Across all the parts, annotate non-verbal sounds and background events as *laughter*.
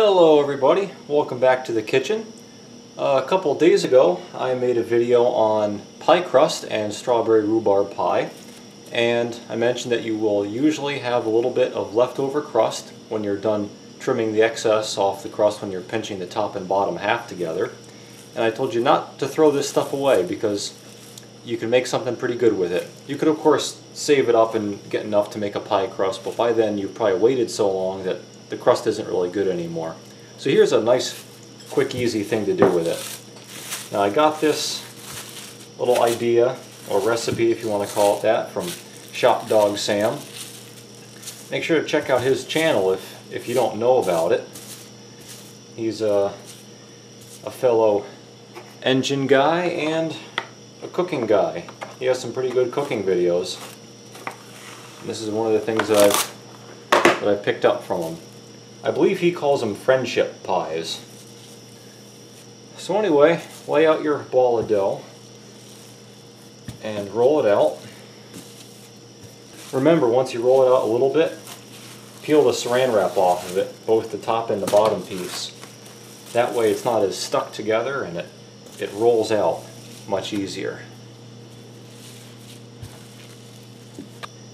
Hello everybody, welcome back to the kitchen. Uh, a couple days ago I made a video on pie crust and strawberry rhubarb pie and I mentioned that you will usually have a little bit of leftover crust when you're done trimming the excess off the crust when you're pinching the top and bottom half together. And I told you not to throw this stuff away because you can make something pretty good with it. You could of course save it up and get enough to make a pie crust, but by then you've probably waited so long that the crust isn't really good anymore. So here's a nice, quick, easy thing to do with it. Now I got this little idea, or recipe if you want to call it that, from Shop Dog Sam. Make sure to check out his channel if, if you don't know about it. He's a, a fellow engine guy and a cooking guy. He has some pretty good cooking videos. And this is one of the things that I've that I picked up from him. I believe he calls them friendship pies. So anyway, lay out your ball of dough and roll it out. Remember, once you roll it out a little bit, peel the saran wrap off of it, both the top and the bottom piece. That way it's not as stuck together and it, it rolls out much easier.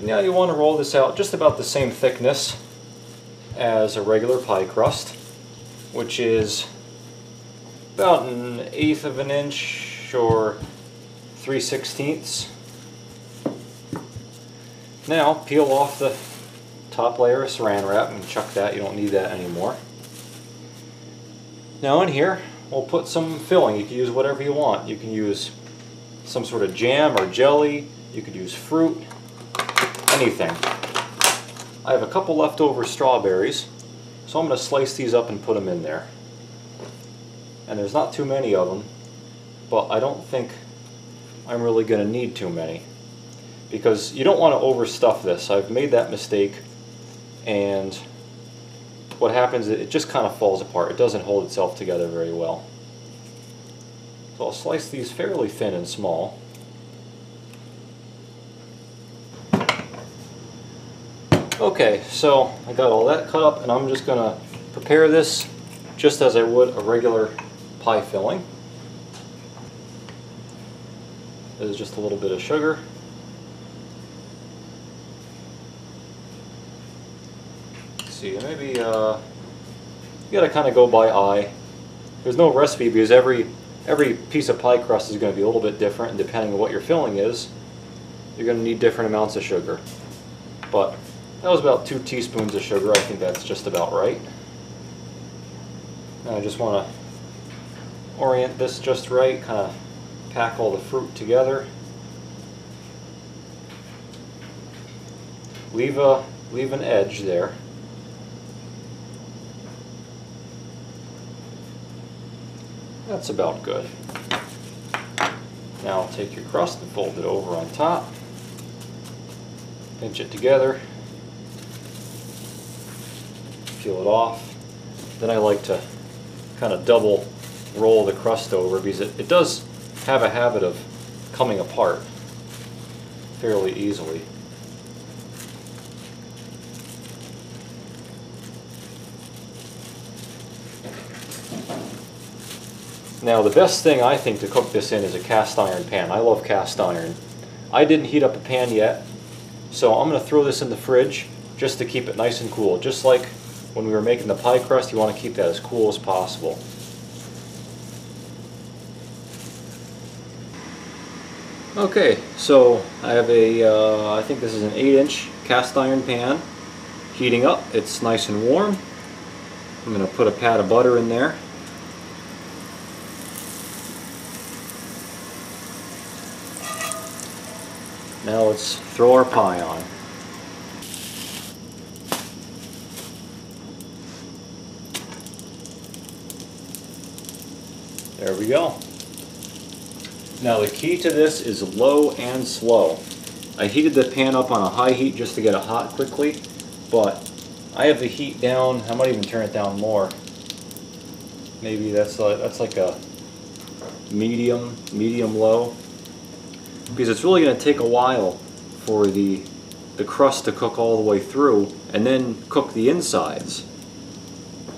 Now you want to roll this out just about the same thickness as a regular pie crust, which is about an eighth of an inch or 3 sixteenths. Now peel off the top layer of saran wrap and chuck that, you don't need that anymore. Now in here we'll put some filling, you can use whatever you want. You can use some sort of jam or jelly, you could use fruit, anything. I have a couple leftover strawberries, so I'm going to slice these up and put them in there. And there's not too many of them, but I don't think I'm really going to need too many. Because you don't want to overstuff this. I've made that mistake, and what happens is it just kind of falls apart. It doesn't hold itself together very well. So I'll slice these fairly thin and small. Okay, so I got all that cut up and I'm just going to prepare this just as I would a regular pie filling. This is just a little bit of sugar. Let's see, maybe uh, you gotta kind of go by eye. There's no recipe because every every piece of pie crust is going to be a little bit different and depending on what your filling is, you're going to need different amounts of sugar. But that was about two teaspoons of sugar. I think that's just about right. Now I just want to orient this just right, kind of pack all the fruit together. Leave a leave an edge there. That's about good. Now take your crust and fold it over on top. Pinch it together peel it off. Then I like to kind of double roll the crust over because it, it does have a habit of coming apart fairly easily. Now the best thing I think to cook this in is a cast iron pan. I love cast iron. I didn't heat up a pan yet, so I'm going to throw this in the fridge just to keep it nice and cool, just like when we were making the pie crust, you want to keep that as cool as possible. Okay, so I have a, uh, I think this is an 8 inch cast iron pan heating up. It's nice and warm. I'm going to put a pat of butter in there. Now let's throw our pie on. There we go. Now the key to this is low and slow. I heated the pan up on a high heat just to get it hot quickly, but I have the heat down, I might even turn it down more. Maybe that's like, that's like a medium, medium low. Because it's really going to take a while for the, the crust to cook all the way through and then cook the insides.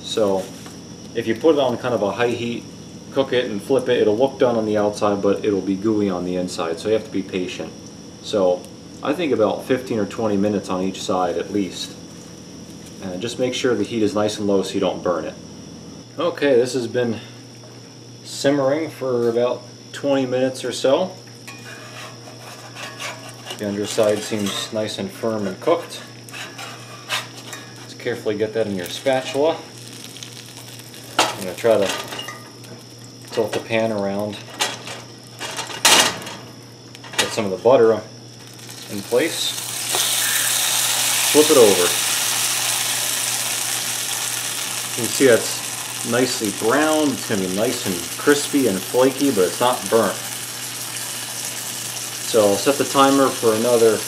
So if you put it on kind of a high heat, cook it and flip it, it'll look done on the outside, but it'll be gooey on the inside, so you have to be patient. So I think about 15 or 20 minutes on each side at least. And just make sure the heat is nice and low so you don't burn it. Okay, this has been simmering for about 20 minutes or so. The underside seems nice and firm and cooked. Just carefully get that in your spatula. I'm going to try to tilt the pan around. Get some of the butter in place. Flip it over. You can see that's nicely browned. It's going to be nice and crispy and flaky, but it's not burnt. So I'll set the timer for another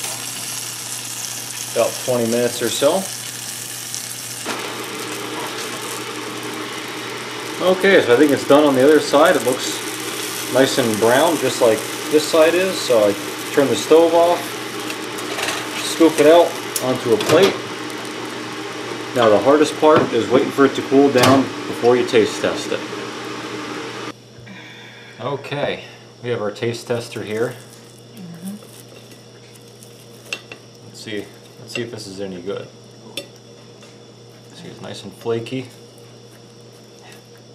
about 20 minutes or so. Okay, so I think it's done on the other side. It looks nice and brown, just like this side is. So I turn the stove off, scoop it out onto a plate. Now the hardest part is waiting for it to cool down before you taste test it. Okay, we have our taste tester here. Mm-hmm. Let's see, let's see if this is any good. See, it's nice and flaky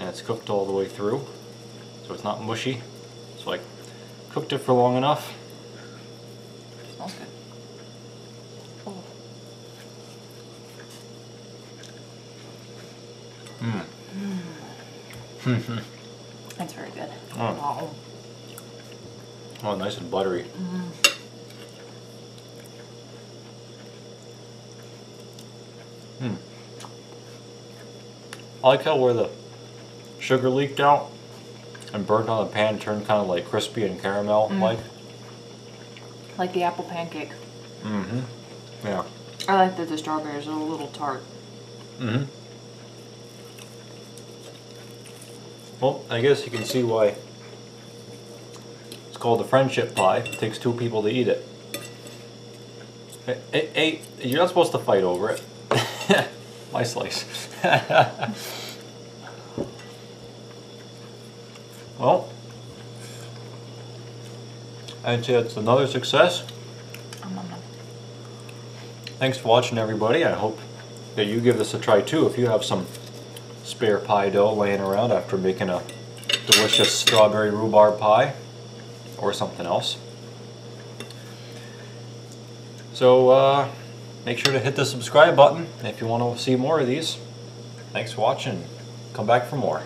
and it's cooked all the way through so it's not mushy so I cooked it for long enough Smells good. Oh. mm. *laughs* That's very good. Oh. Wow. oh nice and buttery Hmm. I like how where the sugar leaked out and burnt on the pan turned kind of like crispy and caramel like. Like the apple pancake. Mm-hmm. Yeah. I like that the strawberries are a little tart. Mm-hmm. Well, I guess you can see why it's called a friendship pie. It takes two people to eat it. Hey, hey, hey, you're not supposed to fight over it. *laughs* My slice. *laughs* well, I'd say it's another success. Thanks for watching everybody. I hope that you give this a try too if you have some spare pie dough laying around after making a delicious strawberry rhubarb pie or something else. So uh, make sure to hit the subscribe button if you want to see more of these. Thanks for watching. Come back for more.